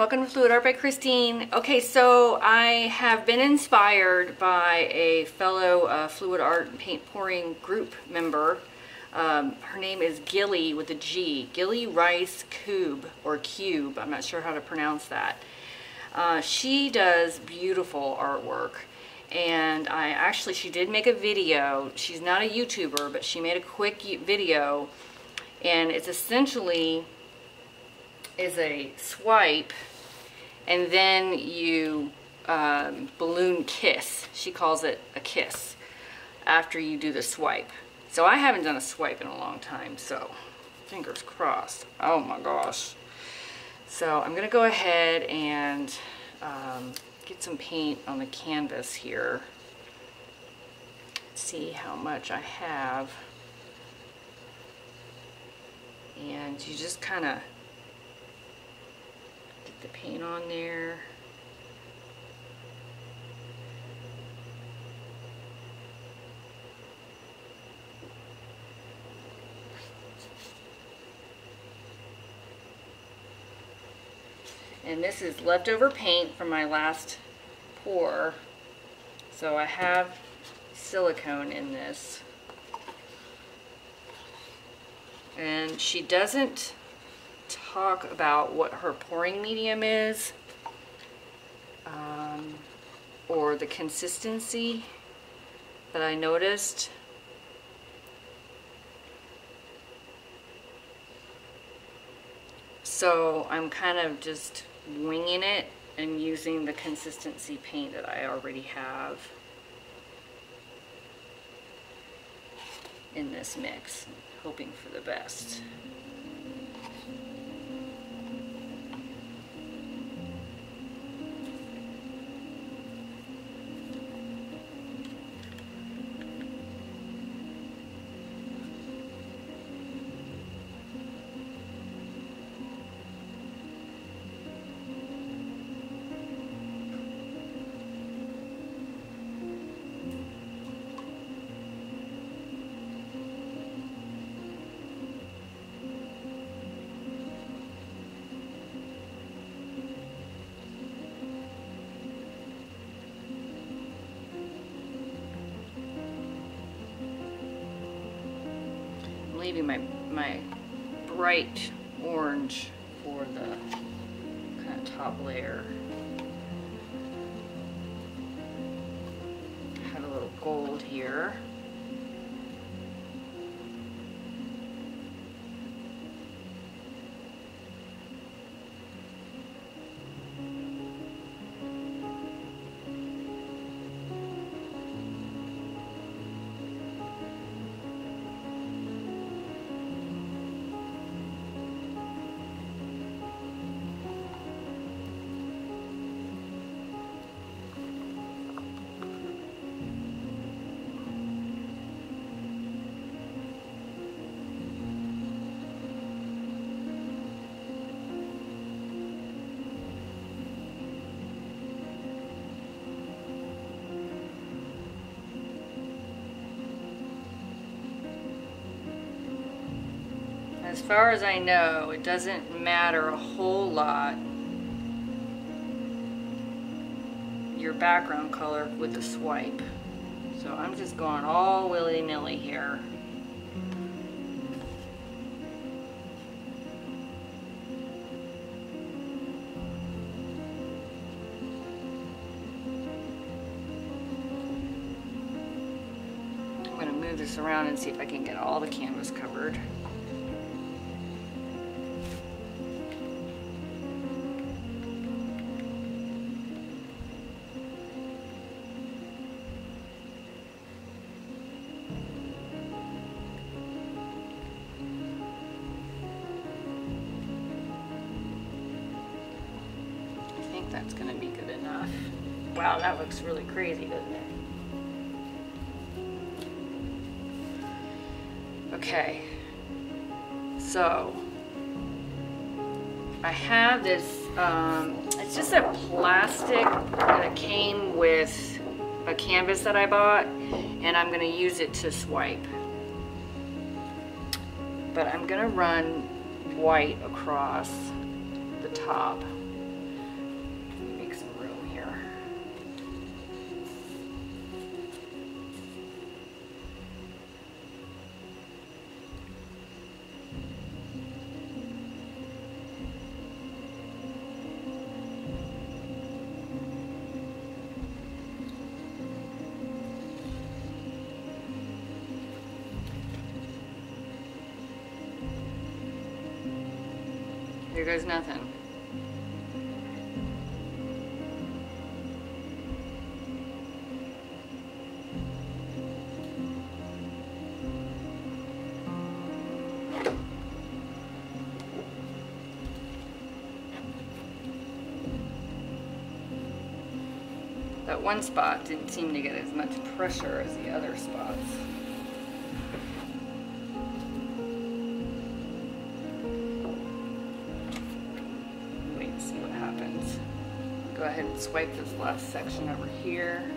welcome to Fluid Art by Christine. Okay, so I have been inspired by a fellow uh, fluid art paint pouring group member. Um, her name is Gilly with a G, Gilly Rice Cube or Cube. I'm not sure how to pronounce that. Uh, she does beautiful artwork and I actually, she did make a video. She's not a YouTuber, but she made a quick video and it's essentially is a swipe and then you um, balloon kiss. She calls it a kiss after you do the swipe. So I haven't done a swipe in a long time, so fingers crossed. Oh my gosh. So I'm gonna go ahead and um, get some paint on the canvas here. See how much I have. And you just kind of the paint on there. And this is leftover paint from my last pour. So I have silicone in this. And she doesn't talk about what her pouring medium is um, or the consistency that I noticed. So I'm kind of just winging it and using the consistency paint that I already have in this mix, hoping for the best. Leaving my, my bright orange for the kind of top layer. I have a little gold here. As far as I know, it doesn't matter a whole lot your background color with the swipe. So I'm just going all willy-nilly here. I'm going to move this around and see if I can get all the canvas covered. Enough. Wow, that looks really crazy, doesn't it? Okay, so I have this, um, it's just a plastic that came with a canvas that I bought and I'm gonna use it to swipe. But I'm gonna run white across the top. Here goes nothing. That one spot didn't seem to get as much pressure as the other spots. And swipe this last section over here.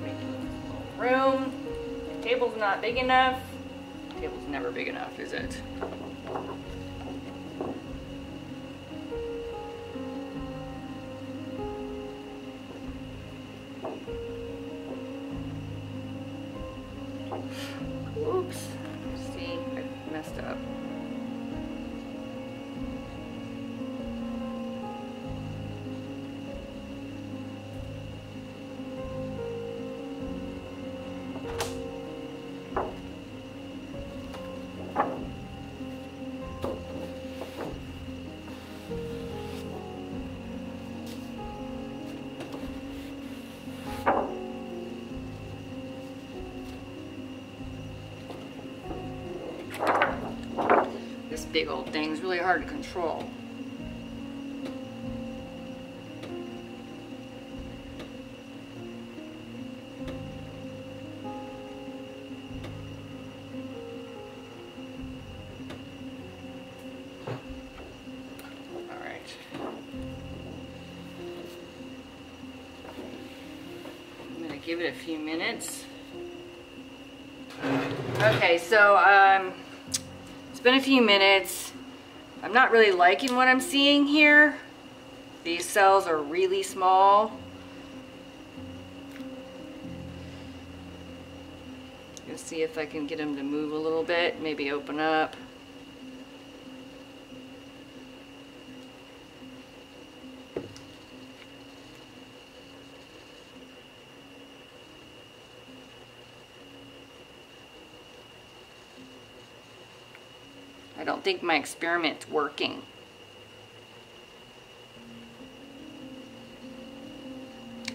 Making room. The table's not big enough. The table's never big enough, is it? Oops. See, I messed up. This big old thing's really hard to control. All right. I'm gonna give it a few minutes. Okay, so um, been a few minutes. I'm not really liking what I'm seeing here. These cells are really small. Let's see if I can get them to move a little bit, maybe open up. I don't think my experiment's working.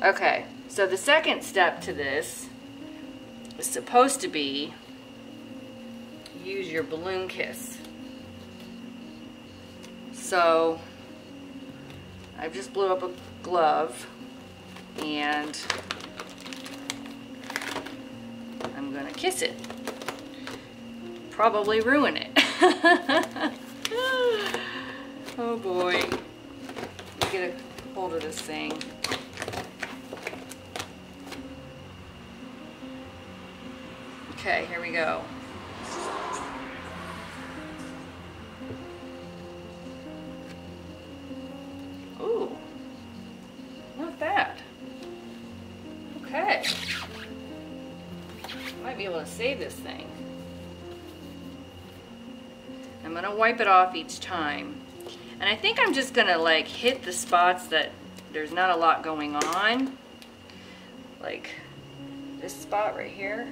Okay, so the second step to this is supposed to be use your balloon kiss. So I just blew up a glove and I'm gonna kiss it. Probably ruin it. oh boy. Get a hold of this thing. Okay, here we go. Wipe it off each time. And I think I'm just gonna like hit the spots that there's not a lot going on. Like this spot right here.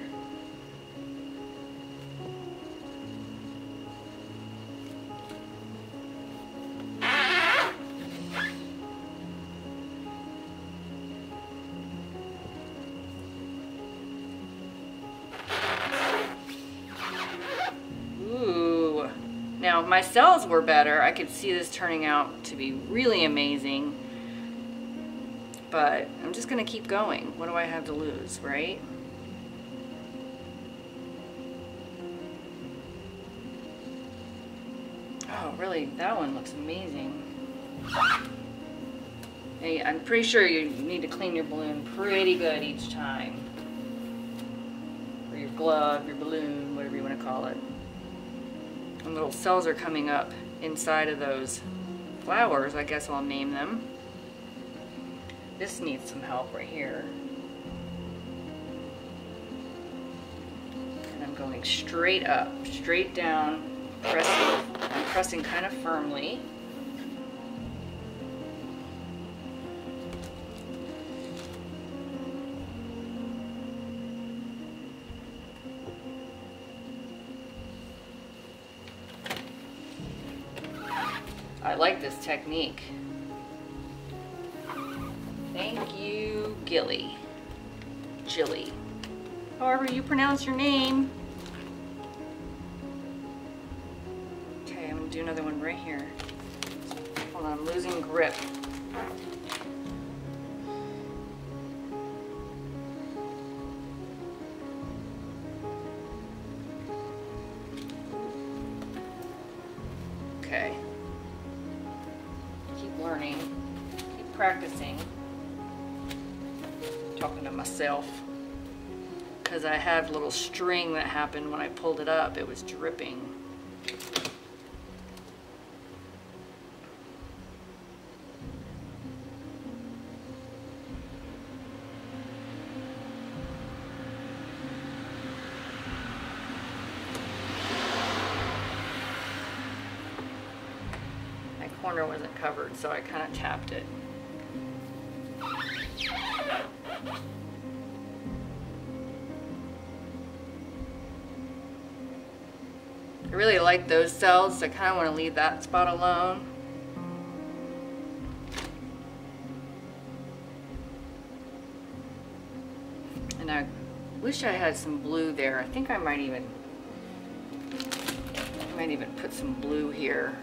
My cells were better, I could see this turning out to be really amazing. But I'm just going to keep going. What do I have to lose, right? Oh, really? That one looks amazing. Hey, I'm pretty sure you need to clean your balloon pretty good each time. Or your glove, your balloon, whatever you want to call it. Little cells are coming up inside of those flowers, I guess I'll name them. This needs some help right here. And I'm going straight up, straight down, pressing, I'm pressing kind of firmly. This technique. Thank you, Gilly. Jilly. However you pronounce your name. Okay, I'm gonna do another one right here. Hold on, I'm losing grip. Practicing. Talking to myself. Because I had a little string that happened when I pulled it up. It was dripping. My corner wasn't covered, so I kind of tapped it. I really like those cells. I kind of want to leave that spot alone. And I wish I had some blue there. I think I might even, I might even put some blue here.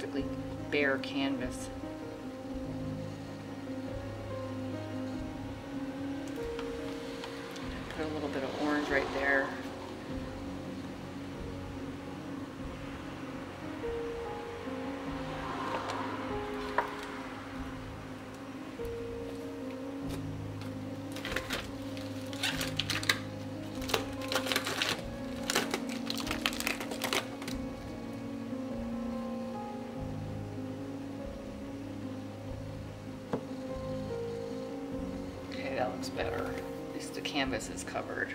Practically bare canvas. Put a little bit of orange right there. Looks better. At least the canvas is covered.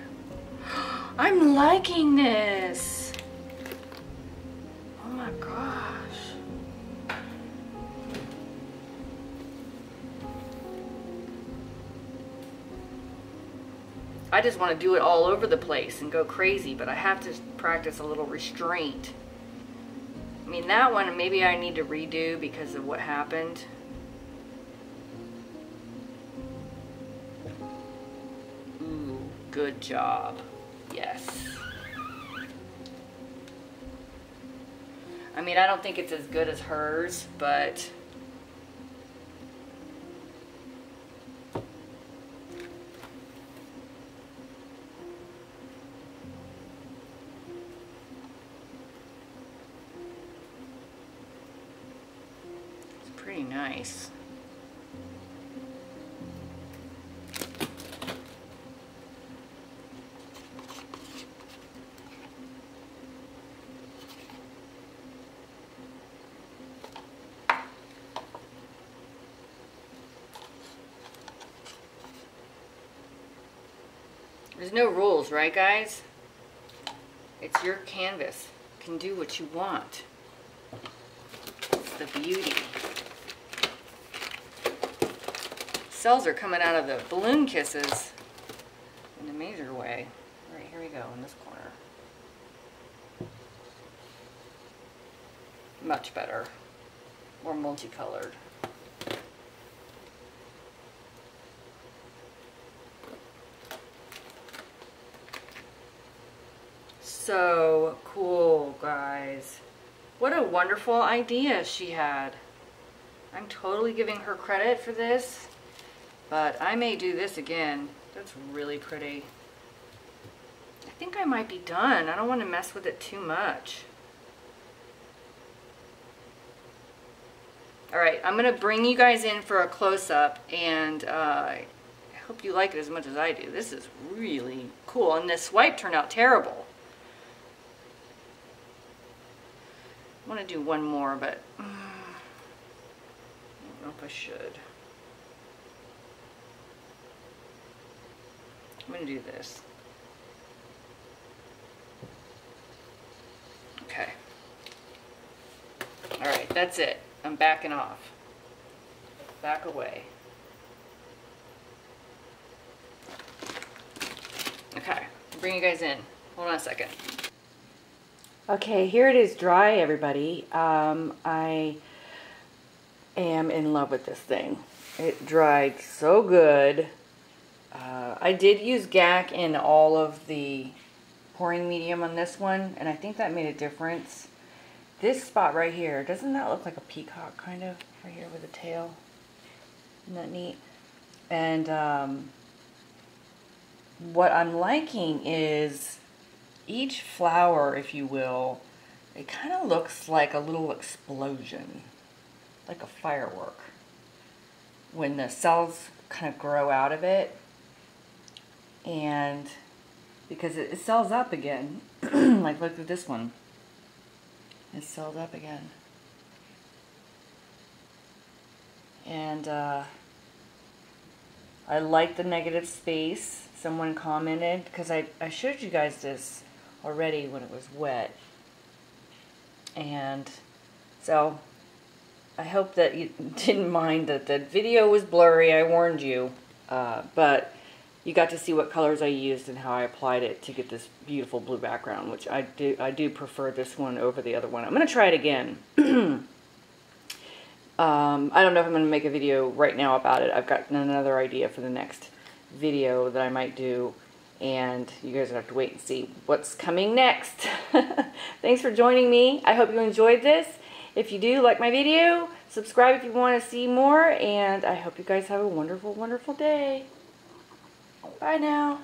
I'm liking this. Oh my gosh. I just want to do it all over the place and go crazy, but I have to practice a little restraint. I mean, that one maybe I need to redo because of what happened. Good job. Yes. I mean, I don't think it's as good as hers, but it's pretty nice. There's no rules, right guys? It's your canvas. You can do what you want. It's the beauty. Cells are coming out of the balloon kisses in a major way. All right, here we go in this corner. Much better. More multicolored. So cool, guys. What a wonderful idea she had. I'm totally giving her credit for this, but I may do this again. That's really pretty. I think I might be done. I don't want to mess with it too much. All right, I'm going to bring you guys in for a close-up, and uh, I hope you like it as much as I do. This is really cool, and this swipe turned out terrible. I want to do one more, but um, I don't know if I should. I'm going to do this. Okay. All right, that's it. I'm backing off. Back away. Okay, I'll bring you guys in. Hold on a second. Okay, here it is dry, everybody. Um, I am in love with this thing. It dried so good. Uh, I did use GAC in all of the pouring medium on this one, and I think that made a difference. This spot right here, doesn't that look like a peacock kind of right here with a tail? Isn't that neat? And um, what I'm liking is each flower, if you will, it kind of looks like a little explosion, like a firework. When the cells kind of grow out of it, and because it, cells up again, like look at this one, it cells up again. And uh, I like the negative space. Someone commented, because I, I showed you guys this already when it was wet. And so I hope that you didn't mind that the video was blurry. I warned you. Uh, but you got to see what colors I used and how I applied it to get this beautiful blue background, which I do, I do prefer this one over the other one. I'm going to try it again. um, I don't know if I'm going to make a video right now about it. I've got another idea for the next video that I might do and you guys have to wait and see what's coming next. Thanks for joining me. I hope you enjoyed this. If you do, like my video, subscribe if you want to see more, and I hope you guys have a wonderful, wonderful day. Bye now.